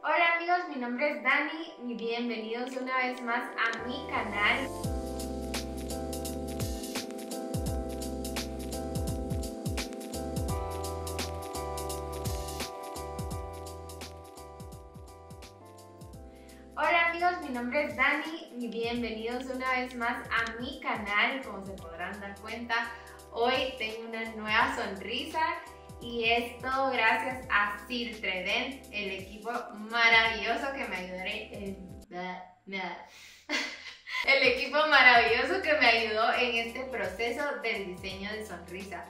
Hola amigos, mi nombre es Dani y bienvenidos una vez más a mi canal. Hola amigos, mi nombre es Dani y bienvenidos una vez más a mi canal. Como se podrán dar cuenta, hoy tengo una nueva sonrisa y esto gracias a Sir el equipo maravilloso que me ayudó en... el equipo maravilloso que me ayudó en este proceso del diseño de sonrisa.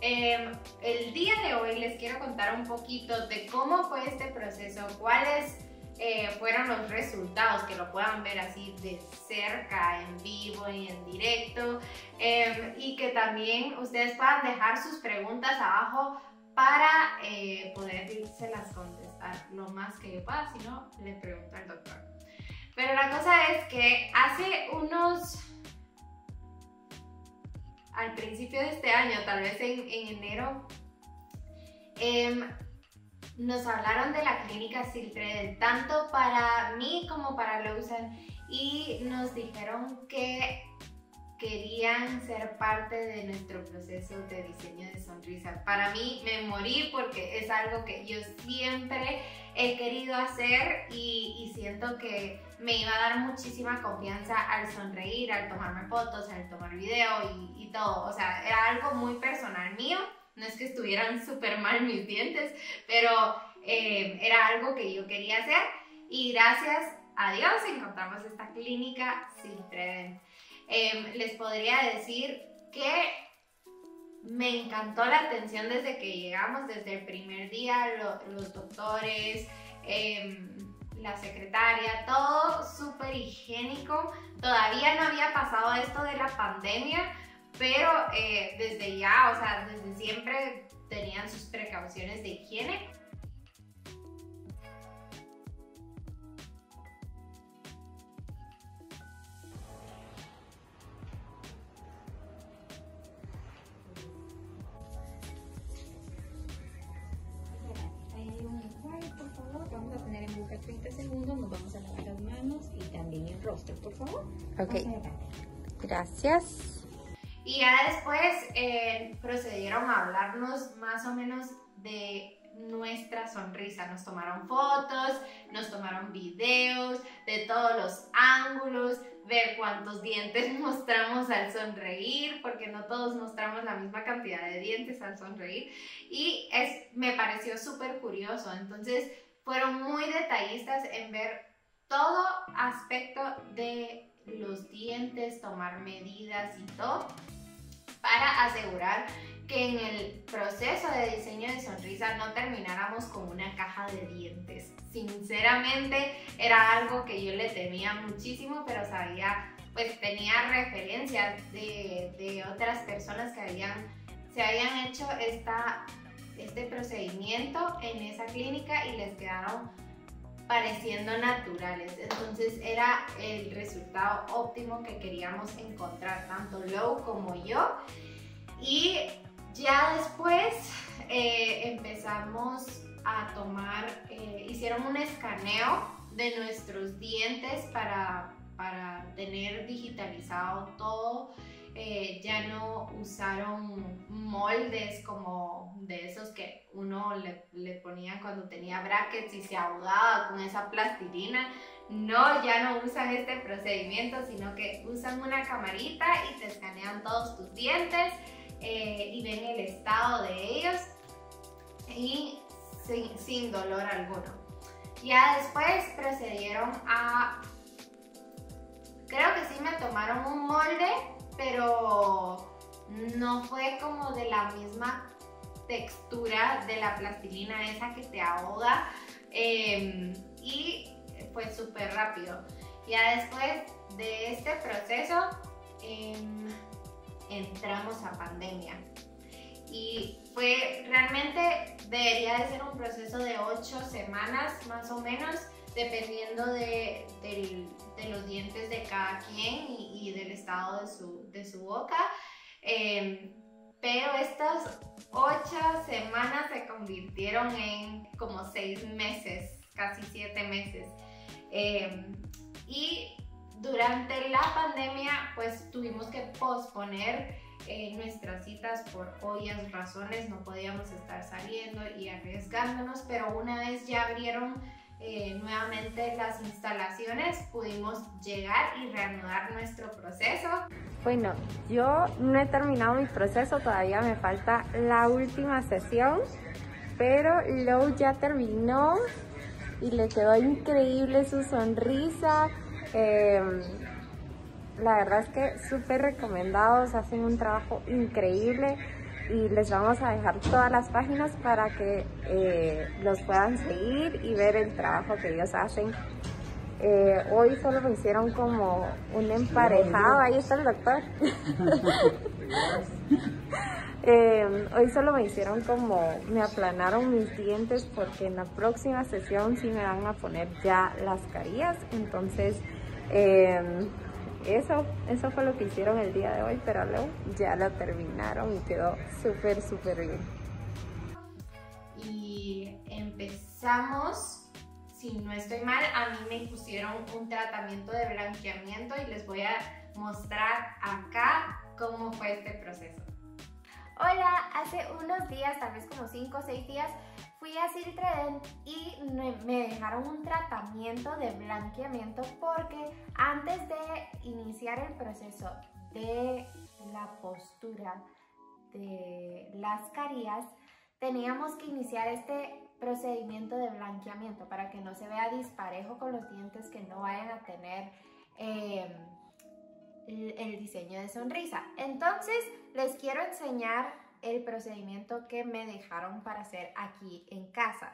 Em, el día de hoy les quiero contar un poquito de cómo fue este proceso, cuáles eh, fueron los resultados, que lo puedan ver así de cerca, en vivo y en directo, em, y que también ustedes puedan dejar sus preguntas abajo para eh, las contestar lo más que yo pueda, si no, le pregunto al doctor. Pero la cosa es que hace unos, al principio de este año, tal vez en, enero, em, nos hablaron de la clínica Siltred, tanto para mí como para Lawson, y nos dijeron que querían ser parte de nuestro proceso de diseño de sonrisa. Para mí me morí porque es algo que yo siempre he querido hacer y, siento que me iba a dar muchísima confianza al sonreír, al tomarme fotos, al tomar video y, todo. O sea, era algo muy personal mío. No es que estuvieran súper mal mis dientes, pero eh, era algo que yo quería hacer y gracias a Dios encontramos esta clínica sin Em, les podría decir que me encantó la atención desde que llegamos, desde el primer día, los doctores, em, la secretaria, todo súper higiénico. Todavía no había pasado esto de la pandemia, pero eh, desde ya, o sea, desde siempre tenían sus precauciones de higiene. Por favor. Ok. Gracias. Y ya después eh, procedieron a hablarnos más o menos de nuestra sonrisa. Nos tomaron fotos, nos tomaron videos de todos los ángulos, ver cuántos dientes mostramos al sonreír, porque no todos mostramos la misma cantidad de dientes al sonreír. Y es, me pareció súper curioso. Entonces fueron muy detallistas en ver todo aspecto de los dientes, tomar medidas y todo para asegurar que en el proceso de diseño de sonrisa no termináramos con una caja de dientes. Sinceramente era algo que yo le temía muchísimo, pero sabía, pues tenía referencias de, de otras personas que habían, se habían hecho esta, este procedimiento en esa clínica y les quedaron pareciendo naturales. Entonces era el resultado óptimo que queríamos encontrar, tanto Low como yo. Y ya después eh, empezamos a tomar, eh, hicieron un escaneo de nuestros dientes para, para tener digitalizado todo eh, ya no usaron moldes como de esos que uno le, ponía cuando tenía brackets y se ahogaba con esa plastilina. No, ya no usan este procedimiento, sino que usan una camarita y te escanean todos tus dientes eh, y ven el estado de ellos y sin, sin dolor alguno. Ya después procedieron a... Creo que sí me tomaron un molde pero no fue como de la misma textura de la plastilina esa que te ahoga em, y fue súper rápido. Ya después de este proceso em, entramos a pandemia y fue realmente debería de ser un proceso de ocho semanas más o menos dependiendo de, los dientes de cada quien y, del estado de su, de su boca. Em, pero estas ocho semanas se convirtieron en como seis meses casi siete meses. Em, y durante la pandemia, pues tuvimos que posponer eh, nuestras citas por obvias razones, no podíamos estar saliendo y arriesgándonos, pero una vez ya abrieron eh, nuevamente las instalaciones, pudimos llegar y reanudar nuestro proceso. Bueno, yo no he terminado mi proceso, todavía me falta la última sesión, pero Lou ya terminó y le quedó increíble su sonrisa. Em, la verdad es que súper recomendados, hacen un trabajo increíble y les vamos a dejar todas las páginas para que eh, los puedan seguir y ver el trabajo que ellos hacen. Eh, hoy solo me hicieron como un emparejado, ahí está el doctor. Eh, hoy solo me hicieron como, me aplanaron mis dientes porque en la próxima sesión sí me van a poner ya las carillas, entonces eso, eso fue lo que hicieron el día de hoy, pero luego ya lo terminaron y quedó súper, súper bien. Y empezamos, si no estoy mal, a mí me pusieron un tratamiento de blanqueamiento y les voy a mostrar acá cómo fue este proceso. Hola, hace unos días, tal vez como 5 o 6 días, fui a Tredent y me dejaron un tratamiento de blanqueamiento porque antes de iniciar el proceso de la postura de las carillas, teníamos que iniciar este procedimiento de blanqueamiento para que no se vea disparejo con los dientes que no vayan a tener eh, el diseño de sonrisa. Entonces, les quiero enseñar el procedimiento que me dejaron para hacer aquí en casa.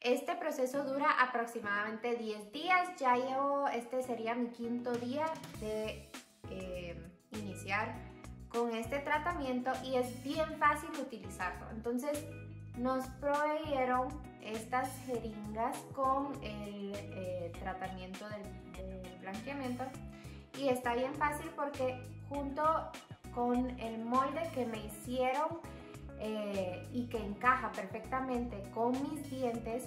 Este proceso dura aproximadamente 10 días, ya llevo, este sería mi quinto día de eh, iniciar con este tratamiento y es bien fácil utilizarlo. Entonces nos proveyeron estas jeringas con el eh, tratamiento del blanqueamiento y está bien fácil porque junto con el molde que me hicieron eh, y que encaja perfectamente con mis dientes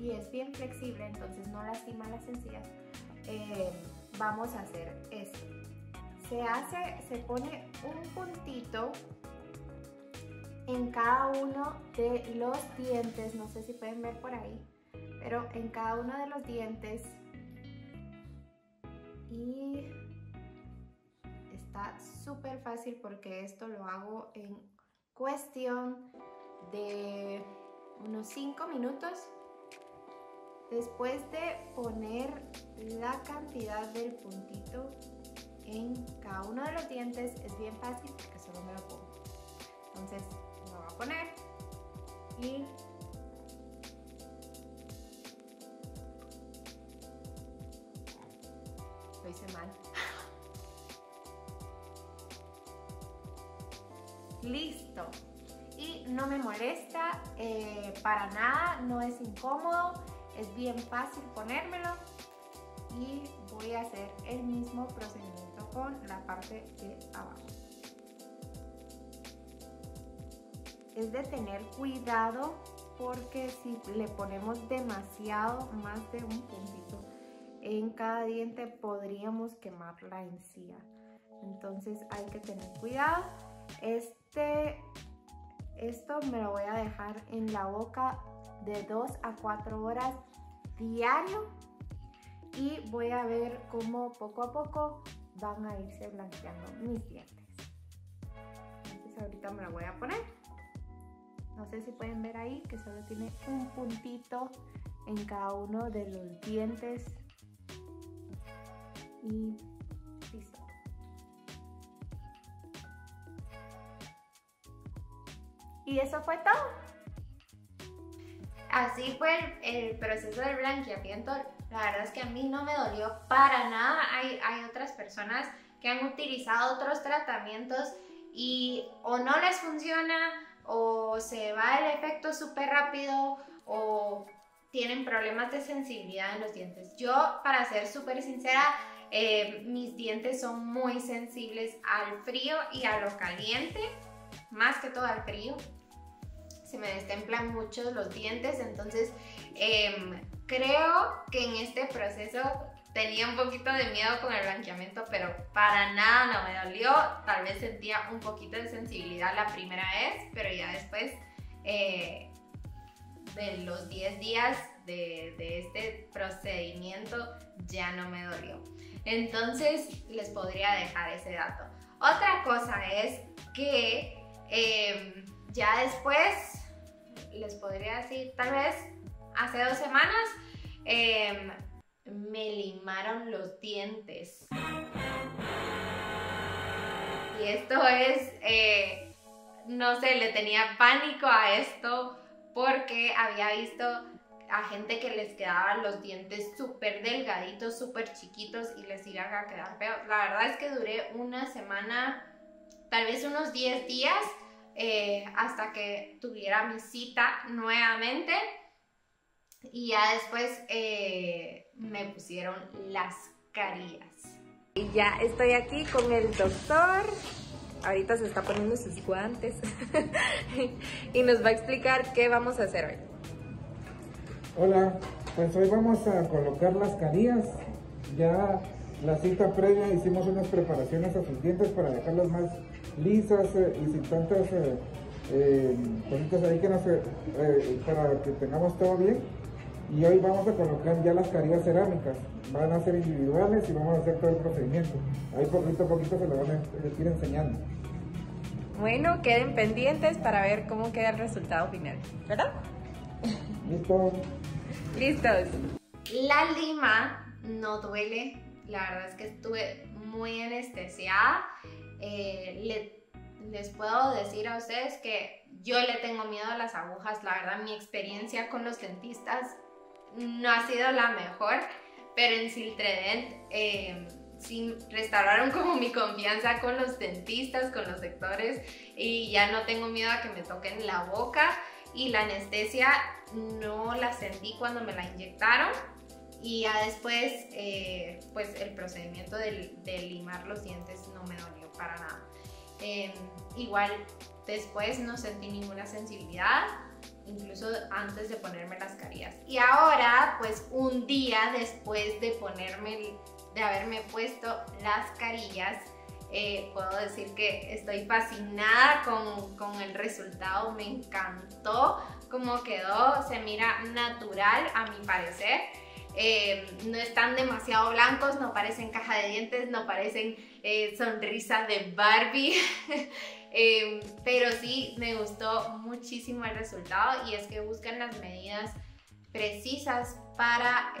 y es bien flexible, entonces no lastima las encías. Eh, vamos a hacer esto. Se hace, se pone un puntito en cada uno de los dientes, no sé si pueden ver por ahí, pero en cada uno de los dientes y súper fácil porque esto lo hago en cuestión de unos 5 minutos. Después de poner la cantidad del puntito en cada uno de los dientes, es bien fácil porque solo me lo pongo. Entonces lo voy a poner y lo hice mal. Listo. Y no me molesta eh, para nada, no es incómodo, es bien fácil ponérmelo. Y voy a hacer el mismo procedimiento con la parte de abajo. Es de tener cuidado porque si le ponemos demasiado, más de un puntito en cada diente, podríamos quemar la encía. Entonces hay que tener cuidado. Este, esto me lo voy a dejar en la boca de 2 a 4 horas diario y voy a ver cómo poco a poco van a irse blanqueando mis dientes. Entonces ahorita me lo voy a poner. No sé si pueden ver ahí que solo tiene un puntito en cada uno de los dientes. Y eso fue todo. Así fue el, proceso del blanqueamiento. La verdad es que a mí no me dolió para nada. Hay, hay otras personas que han utilizado otros tratamientos y o no les funciona o se va el efecto súper rápido o tienen problemas de sensibilidad en los dientes. Yo, para ser súper sincera, eh, mis dientes son muy sensibles al frío y a lo caliente, más que todo al frío se me destemplan mucho los dientes, entonces em, creo que en este proceso tenía un poquito de miedo con el blanqueamiento, pero para nada no me dolió. Tal vez sentía un poquito de sensibilidad la primera vez, pero ya después eh, de los 10 días de, este procedimiento ya no me dolió. Entonces les podría dejar ese dato. Otra cosa es que em, ya después, les podría decir, tal vez hace dos semanas, em, me limaron los dientes. Y esto es, eh, no sé, le tenía pánico a esto porque había visto a gente que les quedaban los dientes súper delgaditos, súper chiquitos y les iban a quedar feos. La verdad es que duré una semana, tal vez unos 10 días, eh, hasta que tuviera mi cita nuevamente. Y ya después eh, me pusieron las carillas. Y ya estoy aquí con el doctor. Ahorita se está poniendo sus guantes y nos va a explicar qué vamos a hacer hoy. Hola, pues hoy vamos a colocar las carillas. Ya la cita previa hicimos unas preparaciones a sus dientes para dejarlas más lisas eh, y sin tantas eh, eh, cositas ahí que no se, para que tengamos todo bien. Y hoy vamos a colocar ya las carillas cerámicas. Van a ser individuales y vamos a hacer todo el procedimiento. Ahí poquito a poquito se lo van a ir enseñando. Bueno, queden pendientes para ver cómo queda el resultado final, ¿verdad? Listo. Listos. La lima no duele. La verdad es que estuve muy anestesiada. Eh, les puedo decir a ustedes que yo le tengo miedo a las agujas. La verdad, mi experiencia con los dentistas no ha sido la mejor, pero en Siltredent eh, sí restauraron como mi confianza con los dentistas, con los sectores y ya no tengo miedo a que me toquen la boca y la anestesia no la sentí cuando me la inyectaron y ya después eh, pues el procedimiento de, limar los dientes no me dolió para nada. Em, igual después no sentí ninguna sensibilidad, incluso antes de ponerme las carillas. Y ahora pues un día después de ponerme, de haberme puesto las carillas, eh, puedo decir que estoy fascinada con, con, el resultado, me encantó cómo quedó, se mira natural a mi parecer. Eh, no están demasiado blancos, no parecen caja de dientes, no parecen eh, sonrisa de Barbie, pero sí me gustó muchísimo el resultado y es que buscan las medidas precisas para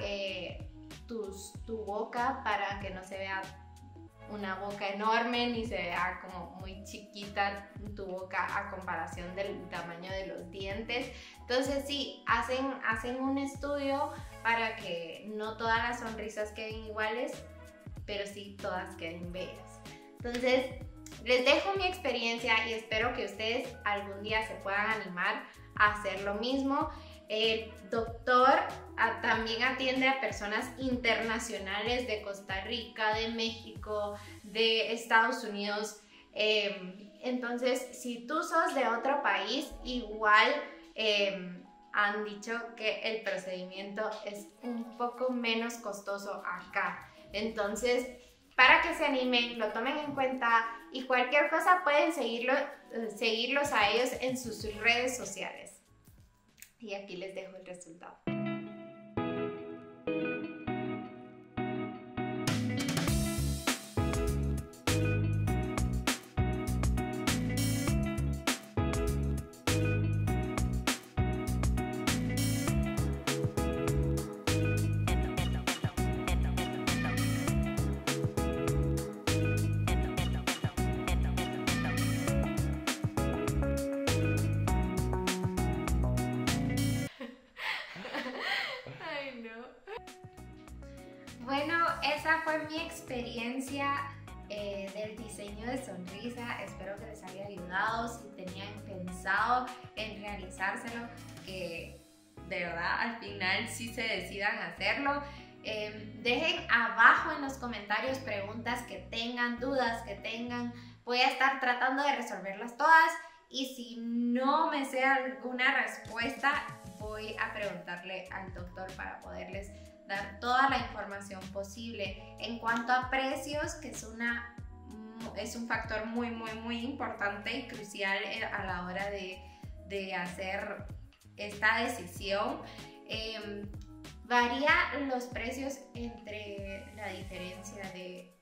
tus, tu boca para que no se vea una boca enorme ni se vea como muy chiquita tu boca a comparación del tamaño de los dientes. Entonces sí, hacen, hacen un estudio para que no todas las sonrisas queden iguales, pero sí todas queden bellas. Entonces, les dejo mi experiencia y espero que ustedes algún día se puedan animar a hacer lo mismo. El doctor también atiende a personas internacionales de Costa Rica, de México, de Estados Unidos. Em, entonces, si tú sos de otro país, igual em, han dicho que el procedimiento es un poco menos costoso acá. Entonces, para que se animen, lo tomen en cuenta y cualquier cosa pueden eh, seguirlos a ellos en sus redes sociales. Y aquí les dejo el resultado. Bueno, esa fue mi experiencia eh, del diseño de sonrisa. Espero que les haya ayudado. Si tenían pensado en realizárselo, que de verdad al final sí se decidan hacerlo. Em, dejen abajo en los comentarios preguntas que tengan, dudas que tengan. Voy a estar tratando de resolverlas todas. Y si no me sé alguna respuesta, voy a preguntarle al doctor para poderles dar toda la información posible. En cuanto a precios, que es una es un factor muy, muy, muy importante y crucial eh, a la hora de, de hacer esta decisión. Em, varía los precios entre la diferencia de,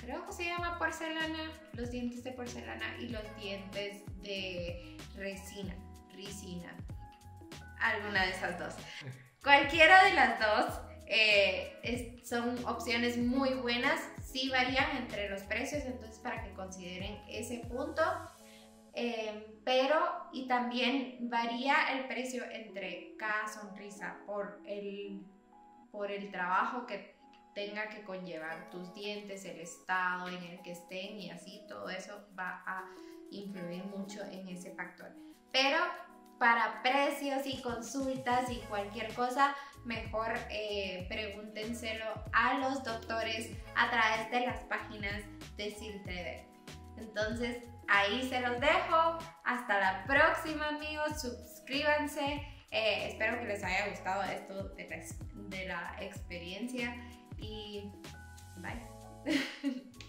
creo que se llama porcelana, los dientes de porcelana y los dientes de resina, resina, alguna de esas dos. Cualquiera de las dos eh, son opciones muy buenas, sí varían entre los precios, entonces para que consideren ese punto. Em, pero y también varía el precio entre cada sonrisa por el, por el trabajo que tenga que conllevar tus dientes, el estado en el que estén y así, todo eso va a influir mucho en ese factor. Pero para precios y consultas y cualquier cosa, mejor eh, pregúntenselo a los doctores a través de las páginas de Siltreder. Entonces, ahí se los dejo. Hasta la próxima, amigos. Suscríbanse. Eh, espero que les haya gustado esto de la experiencia y bye.